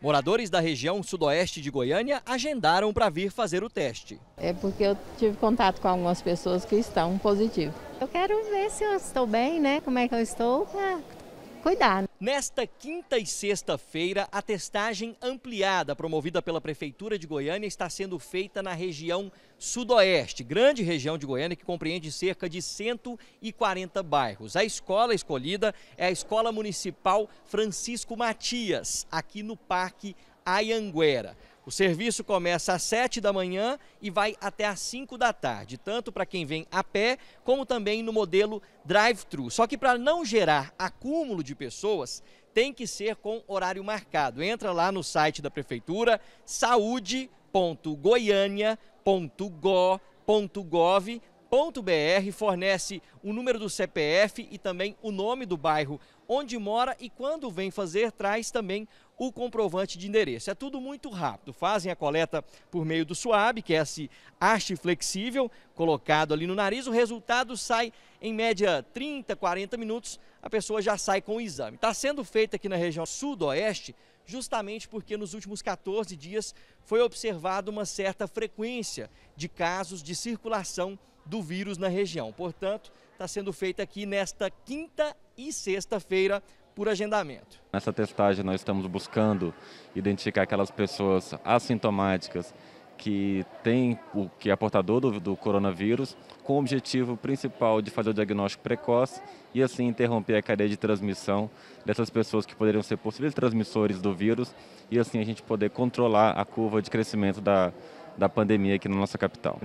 Moradores da região sudoeste de Goiânia agendaram para vir fazer o teste. É porque eu tive contato com algumas pessoas que estão positivas. Eu quero ver se eu estou bem, né? Como é que eu estou para cuidar. Nesta quinta e sexta-feira, a testagem ampliada promovida pela Prefeitura de Goiânia está sendo feita na região sudoeste, grande região de Goiânia que compreende cerca de 140 bairros. A escola escolhida é a Escola Municipal Francisco Matias, aqui no Parque Ayanguera. O serviço começa às 7 da manhã e vai até às 5 da tarde, tanto para quem vem a pé, como também no modelo drive-thru. Só que para não gerar acúmulo de pessoas, tem que ser com horário marcado. Entra lá no site da prefeitura, saúde.goiania.go.gov br fornece o número do CPF e também o nome do bairro onde mora e quando vem fazer traz também o comprovante de endereço. É tudo muito rápido. Fazem a coleta por meio do SUAB, que é esse haste flexível colocado ali no nariz. O resultado sai em média 30, 40 minutos. A pessoa já sai com o exame. Está sendo feito aqui na região sudoeste justamente porque nos últimos 14 dias foi observada uma certa frequência de casos de circulação do vírus na região. Portanto, está sendo feita aqui nesta quinta e sexta-feira por agendamento. Nessa testagem nós estamos buscando identificar aquelas pessoas assintomáticas que tem o que é portador do, do, coronavírus, com o objetivo principal de fazer o diagnóstico precoce e assim interromper a cadeia de transmissão dessas pessoas que poderiam ser possíveis transmissores do vírus e assim a gente poder controlar a curva de crescimento da, da pandemia aqui na nossa capital.